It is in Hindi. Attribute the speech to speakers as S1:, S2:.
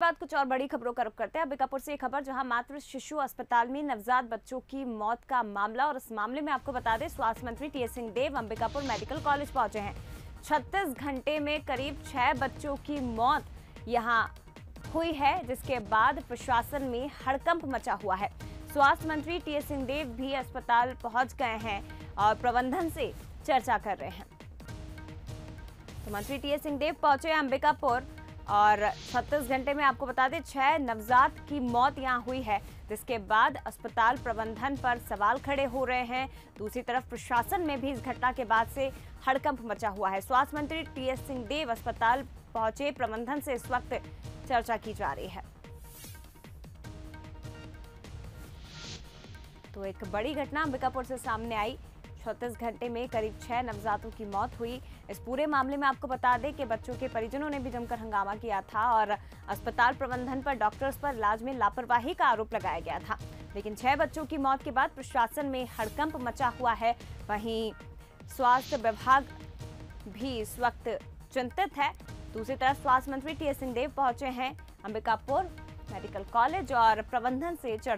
S1: बाद कुछ और बड़ी खबरों का रुख करते हैं। अंबिकापुर से एक खबर, जहाँ मातृ शिशु अस्पताल में नवजात बच्चों की मौत का मामला और इस मामले में आपको बता दें, स्वास्थ्य मंत्री T S Singhdeo Ambikapur medical college पहुँचे हैं। 36 घंटे में करीब छह बच्चों की मौत यहाँ हुई है, जिसके बाद प्रशासन में हड़कंप मचा हुआ है। स्वास्थ्य मंत्री टी एस सिंहदेव भी अस्पताल पहुँच गए हैं और प्रबंधन से चर्चा कर रहे हैं। तो मंत्री टी एस सिंहदेव पहुँचे अंबिकापुर और 36 घंटे में आपको बता दें, छह नवजात की मौत यहाँ हुई है, जिसके बाद अस्पताल प्रबंधन पर सवाल खड़े हो रहे हैं। दूसरी तरफ़ प्रशासन में भी इस घटना के बाद से हड़कंप मचा हुआ है। स्वास्थ्य मंत्री टी एस सिंहदेव अस्पताल पहुँचे, प्रबंधन से इस वक्त चर्चा की जा रही है। तो एक बड़ी घटना अंबिकापुर से सामने आई। छत्तीस घंटे में करीब छह नवजातों की मौत हुई। इस पूरे मामले में आपको बता दें कि बच्चों के परिजनों ने भी जमकर हंगामा किया था और अस्पताल प्रबंधन पर डॉक्टर्स पर इलाज में लापरवाही का आरोप लगाया गया था। लेकिन छह बच्चों की मौत के बाद प्रशासन में हड़कंप मचा हुआ है। वहीं स्वास्थ्य विभाग भी इस वक्त चिंतित है। दूसरी तरफ़ स्वास्थ्य मंत्री टी एस सिंहदेव पहुँचे हैं। अंबिकापुर मेडिकल कॉलेज और प्रबंधन से चर्चा